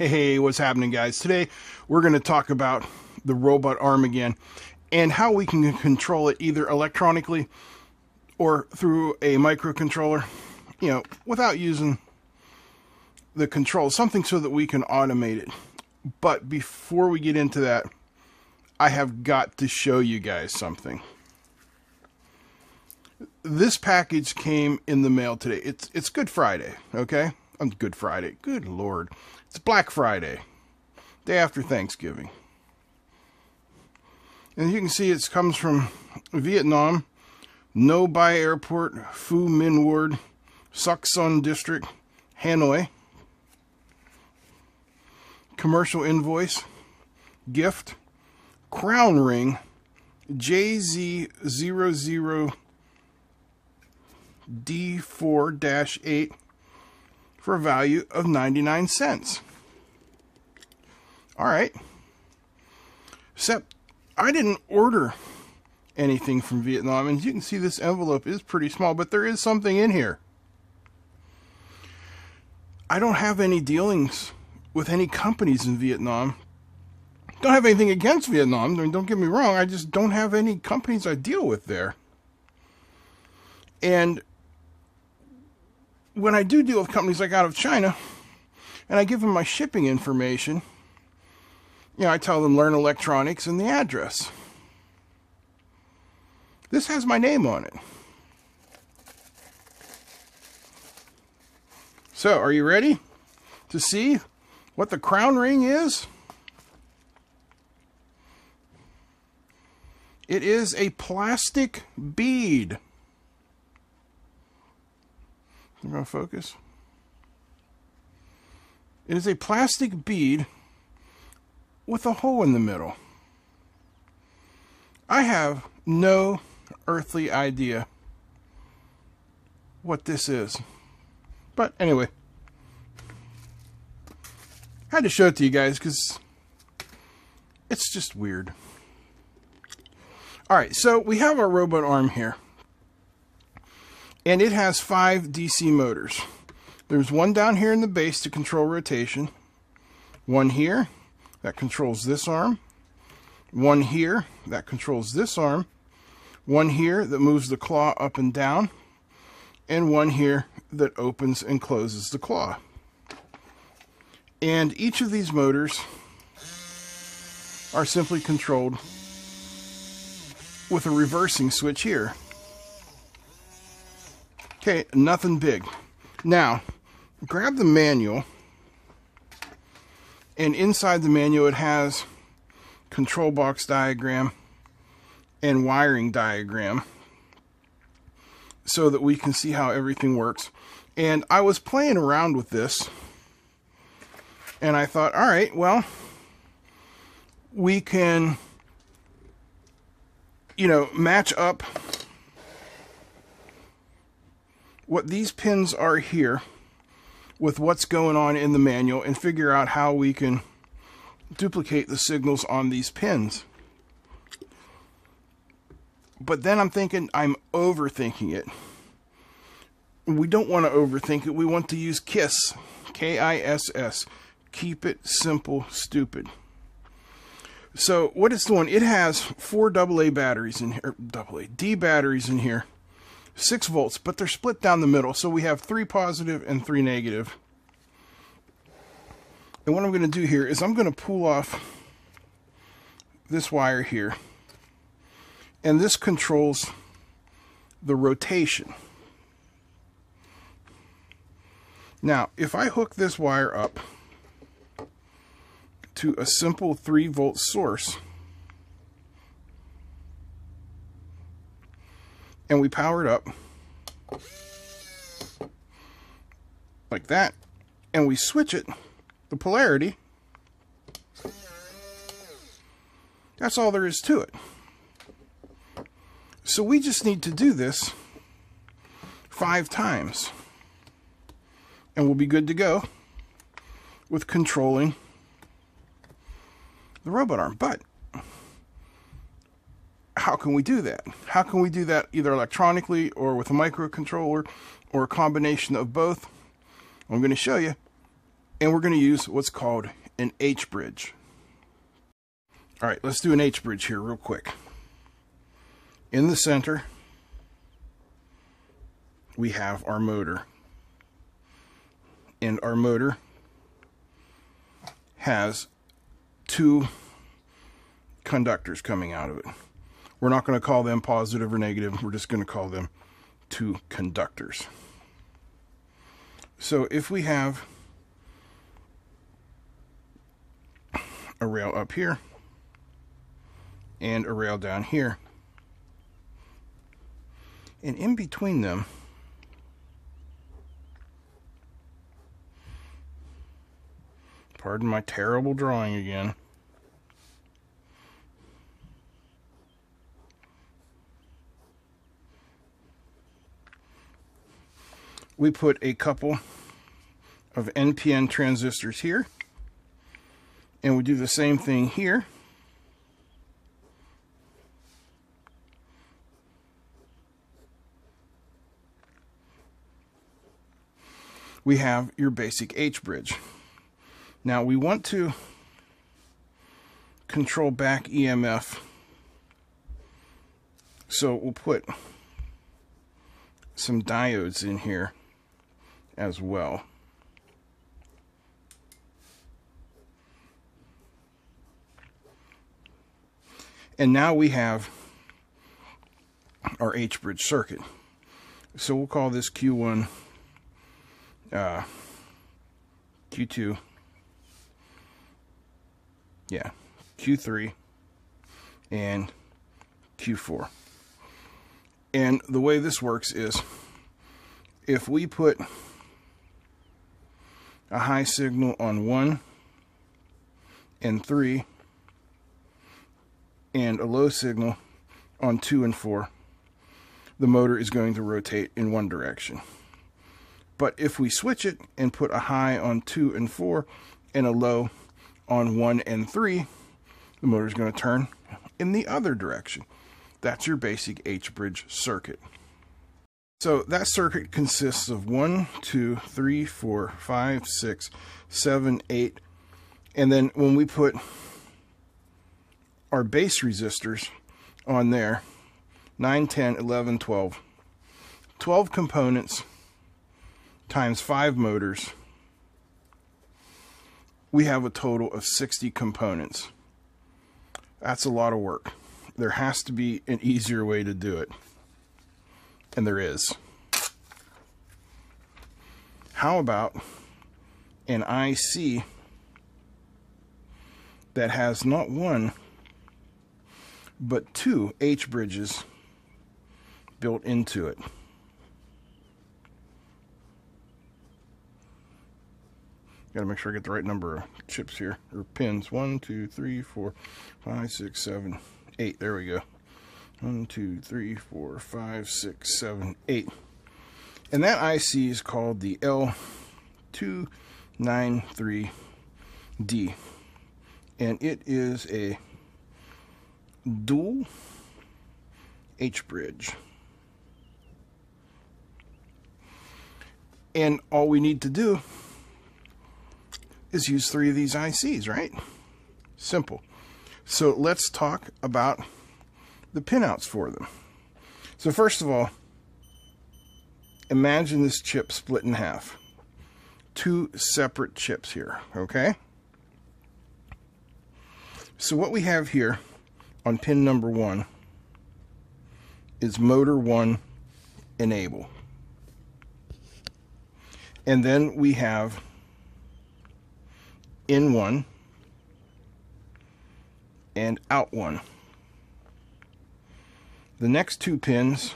Hey, hey, what's happening, guys? Today we're going to talk about the robot arm again and how we can control it either electronically or through a microcontroller, you know, without using the control, something so that we can automate it. But before we get into that, I have got to show you guys something. This package came in the mail today. It's it's Good Friday, okay? On Good Friday. Good Lord. It's Black Friday, day after Thanksgiving. And you can see it comes from Vietnam, Noi Bai Airport, Phu Minh Ward, Soc Son District, Hanoi. Commercial invoice, gift, crown ring, JZ00D4 8 for a value of 99 cents. All right. Except I didn't order anything from Vietnam, and you can see this envelope is pretty small, but there is something in here. I don't have any dealings with any companies in Vietnam. Don't have anything against Vietnam. I mean, don't get me wrong. I just don't have any companies I deal with there. And when I do deal with companies like out of China, and I give them my shipping information, you know, I tell them learn electronics and the address. This has my name on it. So, are you ready to see what the crown ring is? It is a plastic bead. I'm going to focus. It is a plastic bead with a hole in the middle. I have no earthly idea what this is. But anyway, I had to show it to you guys because it's just weird. All right, so we have our robot arm here and it has five DC motors. There's one down here in the base to control rotation, one here that controls this arm, one here that controls this arm, one here that moves the claw up and down, and one here that opens and closes the claw. And each of these motors are simply controlled with a reversing switch here. Okay, nothing big. Now, grab the manual, and inside the manual it has control box diagram and wiring diagram so that we can see how everything works. And I was playing around with this, and I thought, all right, well, we can, you know, match up what these pins are here with what's going on in the manual and figure out how we can duplicate the signals on these pins. But then I'm thinking I'm overthinking it. We don't want to overthink it. We want to use KISS. K-I-S-S. Keep it simple, stupid. So what it's doing, it has four AA batteries in here, AA, D batteries in here 6 volts, but they're split down the middle. So we have three positive and three negative. And what I'm going to do here is I'm going to pull off this wire here. And this controls the rotation. Now, if I hook this wire up to a simple 3 volt source, and we power it up like that and we switch it the polarity that's all there is to it. So we just need to do this five times and we'll be good to go with controlling the robot arm. But how can we do that? How can we do that either electronically or with a microcontroller or a combination of both? I'm going to show you And we're going to use what's called an H bridge. All right, let's do an H bridge here real quick. In the center, we have our motor. And our motor has two conductors coming out of it. We're not going to call them positive or negative. We're just going to call them two conductors. So if we have a rail up here and a rail down here, and in between them, pardon my terrible drawing again, we put a couple of NPN transistors here. And we do the same thing here. We have your basic H bridge. Now we want to control back EMF. So we'll put some diodes in here as well. And now we have our H-bridge circuit. So we'll call this Q1, uh, Q2, yeah, Q3, and Q4. And the way this works is if we put a high signal on 1 and 3 and a low signal on 2 and 4, the motor is going to rotate in one direction. But if we switch it and put a high on 2 and 4 and a low on 1 and 3, the motor is going to turn in the other direction. That's your basic H-bridge circuit. So that circuit consists of one, two, three, four, five, six, seven, eight, and then when we put our base resistors on there, 9, 10, 11, 12, 12 components times 5 motors, we have a total of 60 components. That's a lot of work. There has to be an easier way to do it. And there is. How about an IC that has not one, but two H bridges built into it? Got to make sure I get the right number of chips here, or pins. One, two, three, four, five, six, seven, eight. There we go. One, two, three, four, five, six, seven, eight. And that IC is called the L293D. And it is a dual H bridge. And all we need to do is use three of these ICs, right? Simple. So let's talk about the pinouts for them. So first of all, imagine this chip split in half. Two separate chips here, okay? So what we have here on pin number one is motor one enable. And then we have in one and out one. The next two pins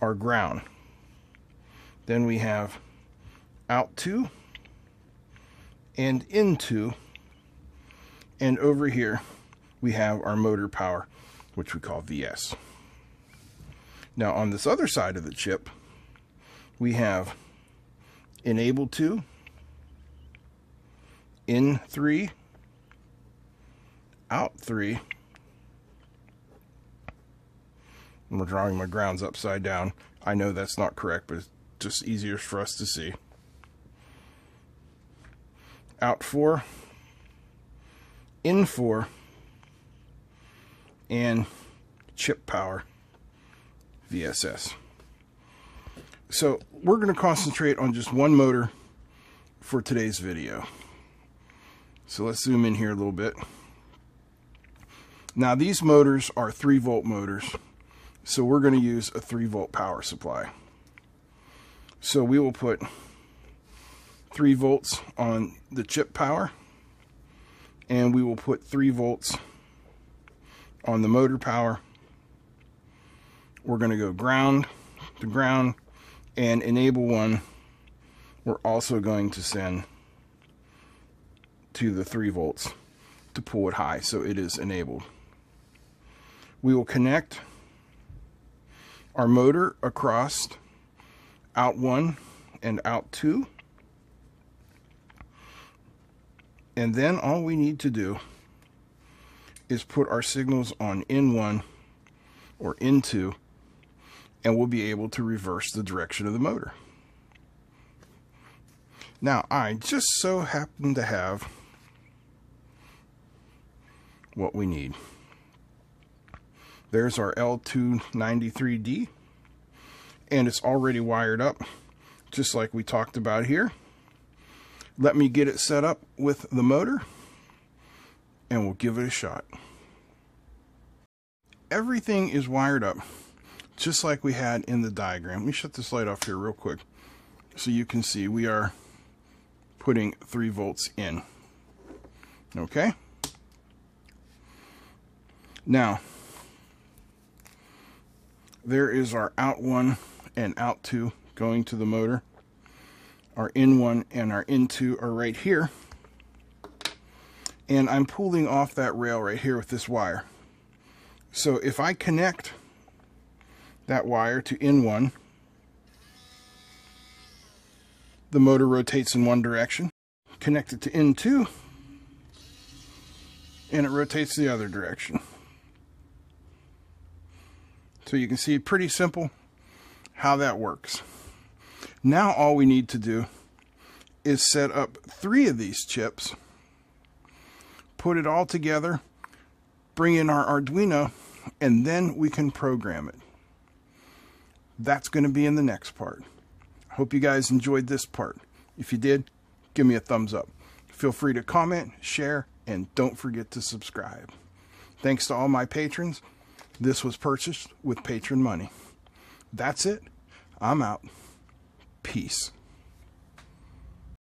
are ground. Then we have out two and into and over here we have our motor power which we call VS. Now on this other side of the chip we have enable 2 in 3 out 3 we're drawing my grounds upside down. I know that's not correct, but it's just easier for us to see. out 4, in 4, and chip power VSS. So we're going to concentrate on just one motor for today's video. So let's zoom in here a little bit. Now these motors are 3 volt motors, so we're going to use a 3 volt power supply. So we will put 3 volts on the chip power, and we will put 3 volts on the motor power. We're going to go ground to ground and enable one. We're also going to send to the 3 volts to pull it high so it is enabled. We will connect our motor across out 1 and out 2 and then all we need to do is put our signals on in 1 or in 2 and we'll be able to reverse the direction of the motor. Now I just so happen to have what we need. There's our L293D and it's already wired up just like we talked about here. Let me get it set up with the motor and we'll give it a shot. Everything is wired up just like we had in the diagram. Let me shut this light off here real quick so you can see we are putting 3 volts in. Okay? Now, there is our out 1 and out 2 going to the motor. Our in 1 and our in 2 are right here. And I'm pulling off that rail right here with this wire. So if I connect that wire to in 1, the motor rotates in one direction. Connect it to in 2, and it rotates the other direction. So you can see pretty simple how that works. Now all we need to do is set up three of these chips, put it all together, bring in our Arduino, and then we can program it. That's going to be in the next part. I hope you guys enjoyed this part. If you did, give me a thumbs up. Feel free to comment, share, and don't forget to subscribe. Thanks to all my patrons. This was purchased with patron money. That's it. I'm out. Peace.